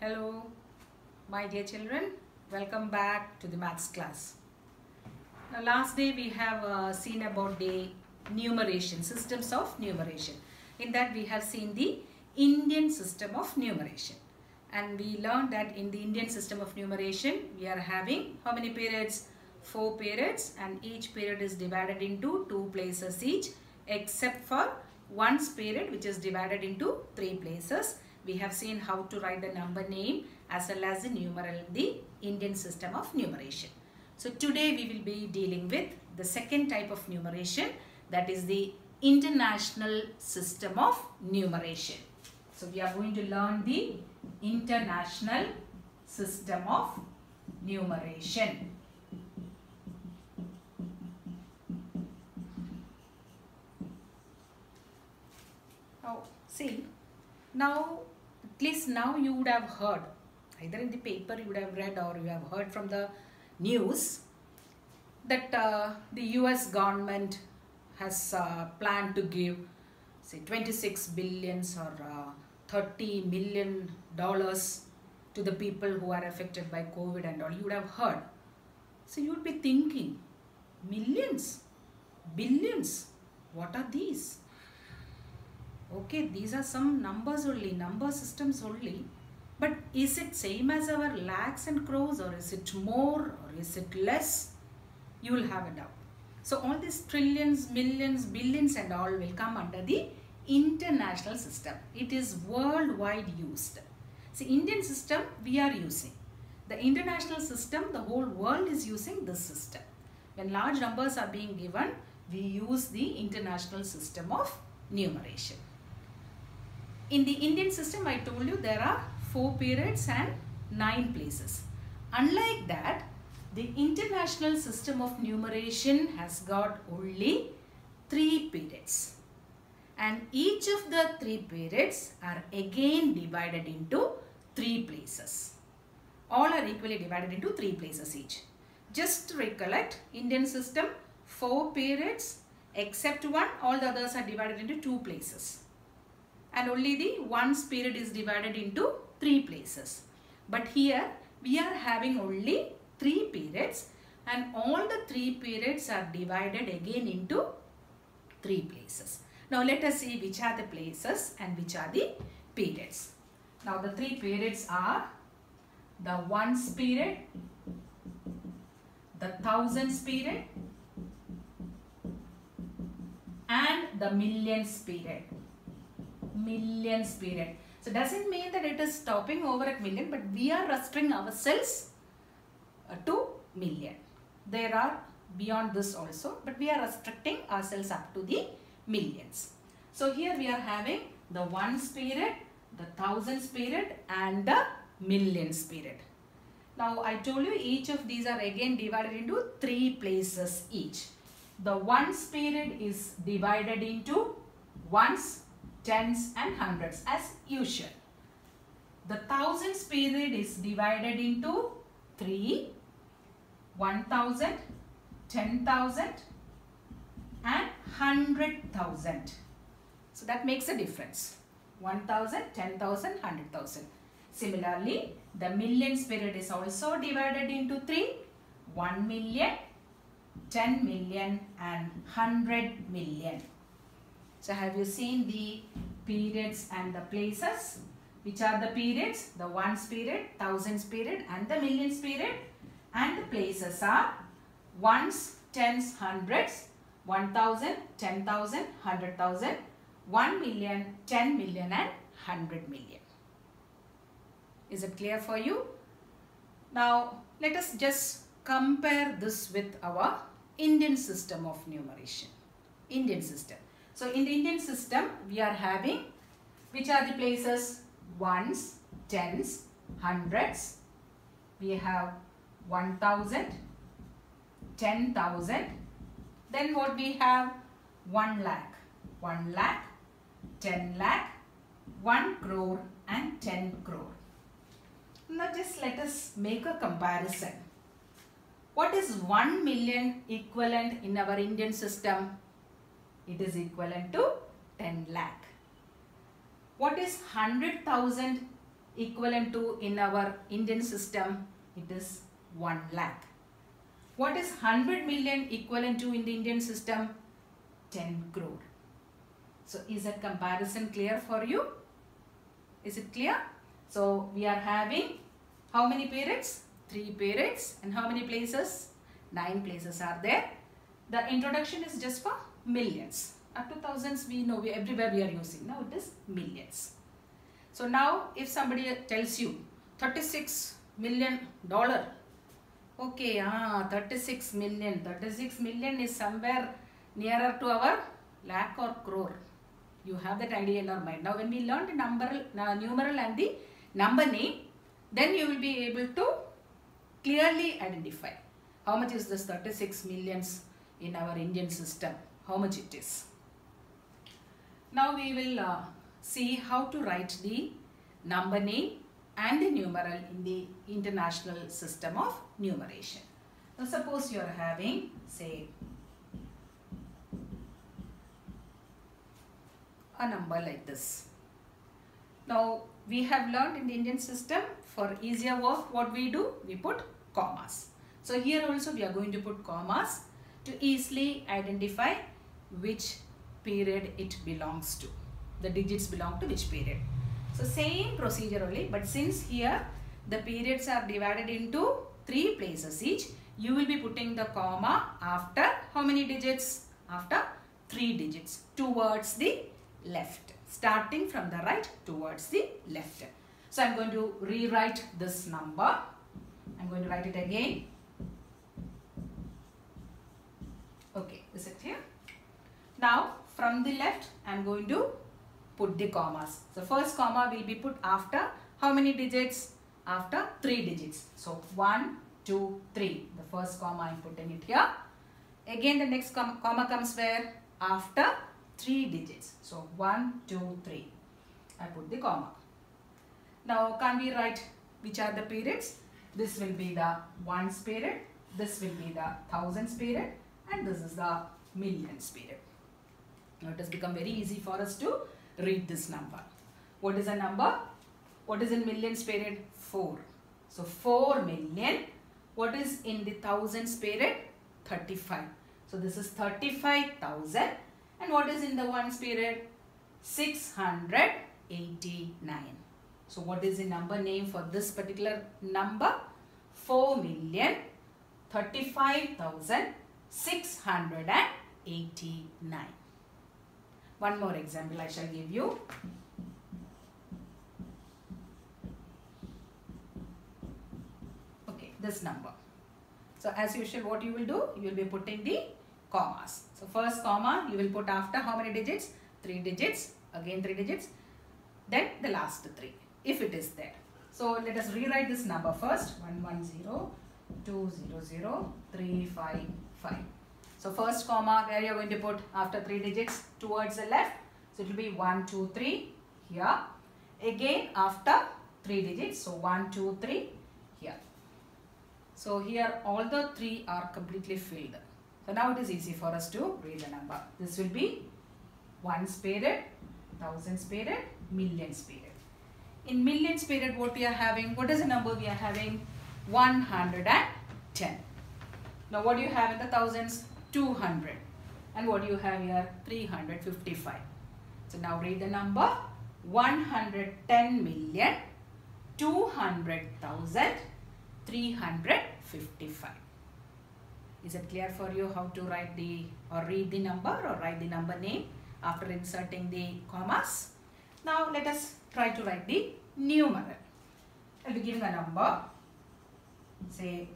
Hello, my dear children. Welcome back to the maths class. Now, last day we have uh, seen about the numeration, systems of numeration. In that we have seen the Indian system of numeration. And we learned that in the Indian system of numeration, we are having how many periods? Four periods and each period is divided into two places each except for one period which is divided into three places. We have seen how to write the number name as well as the numeral the Indian system of numeration. So today we will be dealing with the second type of numeration that is the international system of numeration. So we are going to learn the international system of numeration. Now see, now at least now you would have heard either in the paper you would have read or you have heard from the news that uh, the US government has uh, planned to give say 26 billions or uh, 30 million dollars to the people who are affected by COVID and all. You would have heard. So you would be thinking, millions, billions, what are these? Okay, these are some numbers only, number systems only. But is it same as our lakhs and crores or is it more or is it less? You will have a doubt. So all these trillions, millions, billions and all will come under the international system. It is worldwide used. See Indian system we are using. The international system the whole world is using this system. When large numbers are being given we use the international system of numeration. In the Indian system I told you there are four periods and nine places. Unlike that the international system of numeration has got only three periods and each of the three periods are again divided into three places. All are equally divided into three places each. Just recollect Indian system four periods except one all the others are divided into two places and only the ones period is divided into three places. But here we are having only three periods and all the three periods are divided again into three places. Now let us see which are the places and which are the periods. Now the three periods are the ones period, the thousands period and the millions period. Millions period. So doesn't mean that it is stopping over at million but we are restricting ourselves uh, to million. There are beyond this also but we are restricting ourselves up to the millions. So here we are having the ones period, the thousands period and the millions period. Now I told you each of these are again divided into three places each. The ones period is divided into ones, tens and hundreds as usual. The thousands period is divided into 3, 1000, 10,000 and 100,000. So that makes a difference. 1,000, 10,000, 100,000. Similarly, the millions period is also divided into 3. 1 million, 10 million and 100 million. So have you seen the periods and the places? Which are the periods? The ones period, thousands period and the millions period. And the places are ones, tens, hundreds, 1000, 10,000, 100,000, 1 million, 10 million and 100 million. Is it clear for you? Now let us just compare this with our Indian system of numeration. Indian system. So in the Indian system we are having which are the places ones, tens, hundreds. We have 1000, 10,000. Then what we have 1 lakh, 1 lakh, 10 lakh, 1 crore and 10 crore. Now just let us make a comparison. What is 1 million equivalent in our Indian system? It is equivalent to 10 lakh. What is 100,000 equivalent to in our Indian system it is 1 lakh. What is 100 million equivalent to in the Indian system? 10 crore. So is that comparison clear for you? Is it clear? So we are having how many periods? 3 periods and how many places? 9 places are there. The introduction is just for millions. Up to thousands we know we, everywhere we are using. Now it is millions. So now if somebody tells you 36 million dollar okay ah 36 million 36 million is somewhere nearer to our lakh or crore you have that idea in our mind now when we learn the number numeral and the number name then you will be able to clearly identify how much is this 36 millions in our Indian system how much it is now we will uh, see how to write the number name and the numeral in the international system of numeration. Now suppose you are having say a number like this. Now we have learned in the Indian system for easier work what we do we put commas. So here also we are going to put commas to easily identify which period it belongs to. The digits belong to which period. So same procedure only but since here the periods are divided into three places each you will be putting the comma after how many digits? After three digits towards the left starting from the right towards the left. So I'm going to rewrite this number. I'm going to write it again. Okay, is it here? Now from the left I'm going to put the commas. So first comma will be put after how many digits? After 3 digits. So 1, 2, 3. The first comma I am putting it here. Again the next com comma comes where? After 3 digits. So 1, 2, 3. I put the comma. Now can we write which are the periods? This will be the ones period. This will be the thousands period. And this is the millions period. Now it has become very easy for us to read this number. What is a number? What is in millions period? 4. So 4 million. What is in the thousands period? 35. So this is 35,000. And what is in the ones period? 689. So what is the number name for this particular number? 4 million 35,689. One more example I shall give you. Okay, this number. So as usual what you will do, you will be putting the commas. So first comma you will put after how many digits? 3 digits, again 3 digits, then the last 3 if it is there. So let us rewrite this number first 110 200 355. So first comma where you are going to put after 3 digits towards the left. So it will be 1, 2, 3 here. Again after 3 digits. So 1, 2, 3 here. So here all the 3 are completely filled. So now it is easy for us to read the number. This will be ones period, thousands period, millions period. In millions period what we are having, what is the number we are having? 110. Now what do you have in the thousands? 200 and what do you have here? 355 so now read the number. 110 million 200,000 355 is it clear for you how to write the or read the number or write the number name after inserting the commas? Now let us try to write the numeral. I'll be giving a number. Say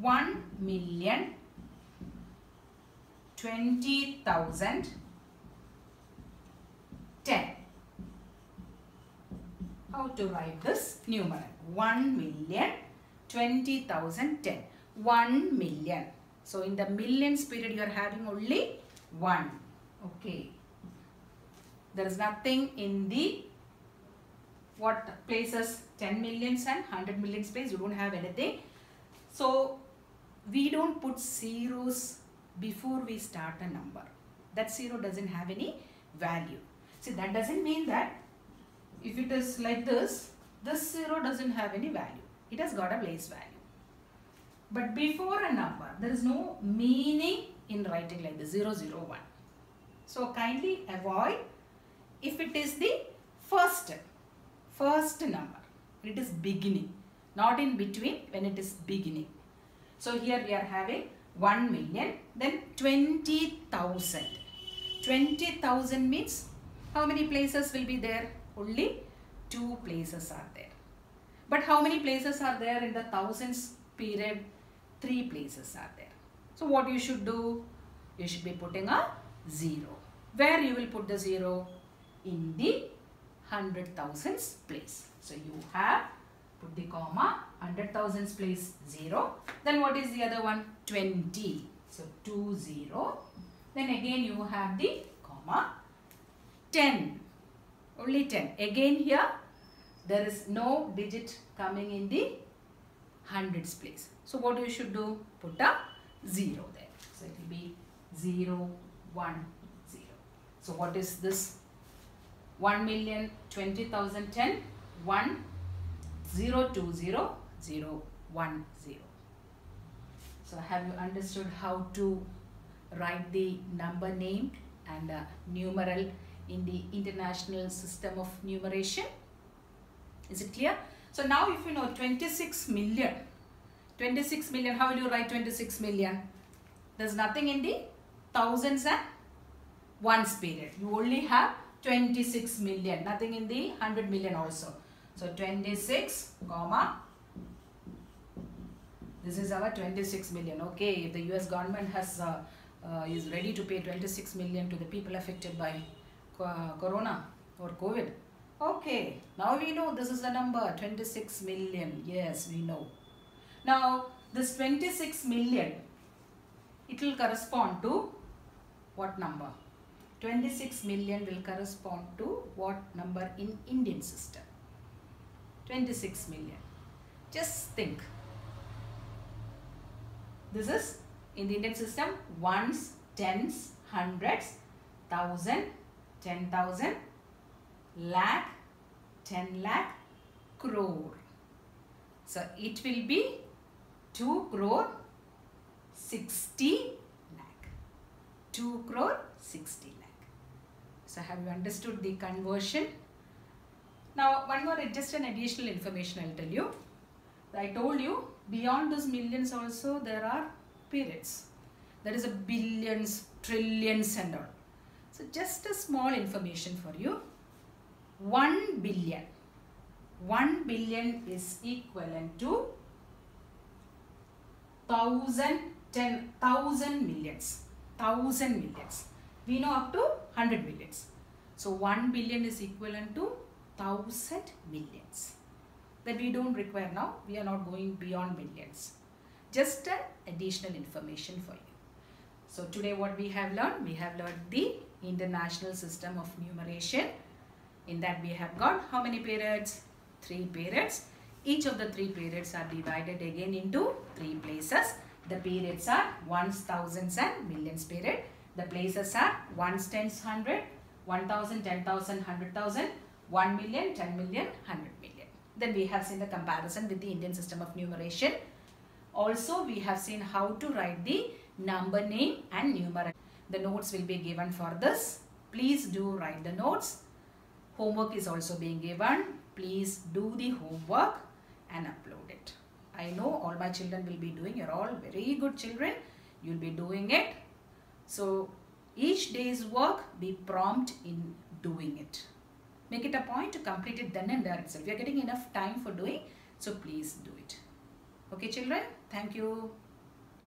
1 million 20,000 10. How to write this numeral? 1 million 20,000 10. 1 million. So in the millions period you are having only 1. Okay. There is nothing in the what places 10 millions and 100 million space. You don't have anything. So we don't put zeros before we start a number. That 0 doesn't have any value. See that doesn't mean that if it is like this, this 0 doesn't have any value. It has got a place value. But before a number, there is no meaning in writing like the 0, 0, 1. So kindly avoid if it is the first, first number. It is beginning, not in between when it is beginning. So here we are having 1 million, then 20,000. 20,000 means how many places will be there? Only two places are there. But how many places are there in the thousands period? Three places are there. So what you should do? You should be putting a zero. Where you will put the zero? In the hundred thousands place. So you have put the comma hundred thousands place zero. Then what is the other one? 20. So 2 0. Then again you have the comma 10. Only 10. Again here there is no digit coming in the hundreds place. So what you should do? Put a 0 there. So it will be 0, 1, 0. So what is this? 1 million 20,000 10 1 0 2 0 0 1 0. So have you understood how to write the number name and uh, numeral in the international system of numeration? Is it clear? So now if you know 26 million, 26 million, how will you write 26 million? There's nothing in the thousands and ones period. You only have 26 million, nothing in the 100 million also. So 26 comma this is our 26 million. Okay, if the US government has uh, uh, is ready to pay 26 million to the people affected by uh, corona or COVID. Okay, now we know this is the number 26 million. Yes, we know. Now this 26 million, it will correspond to what number? 26 million will correspond to what number in Indian system? 26 million. Just think this is in the Indian system ones, tens, hundreds, thousand, ten thousand, lakh, ten lakh, crore. So it will be 2 crore 60 lakh. 2 crore 60 lakh. So have you understood the conversion? Now one more just an additional information I will tell you. I told you beyond those millions also there are periods. There is a billions, trillions and all. So just a small information for you. 1 billion. 1 billion is equivalent to thousand, ten thousand millions. Thousand millions. We know up to 100 millions. So 1 billion is equivalent to thousand millions that we don't require now. We are not going beyond millions. Just additional information for you. So today what we have learned? We have learned the international system of numeration. In that we have got how many periods? Three periods. Each of the three periods are divided again into three places. The periods are ones, thousands and millions period. The places are ones, tens, hundred, one thousand, ten thousand, hundred thousand, one million, ten million, hundred million. Then we have seen the comparison with the Indian system of numeration. Also, we have seen how to write the number name and numeral. The notes will be given for this. Please do write the notes. Homework is also being given. Please do the homework and upload it. I know all my children will be doing. You're all very good children. You'll be doing it. So, each day's work be prompt in doing it. Make it a point to complete it then and there itself. You're getting enough time for doing. So please do it. Okay children. Thank you.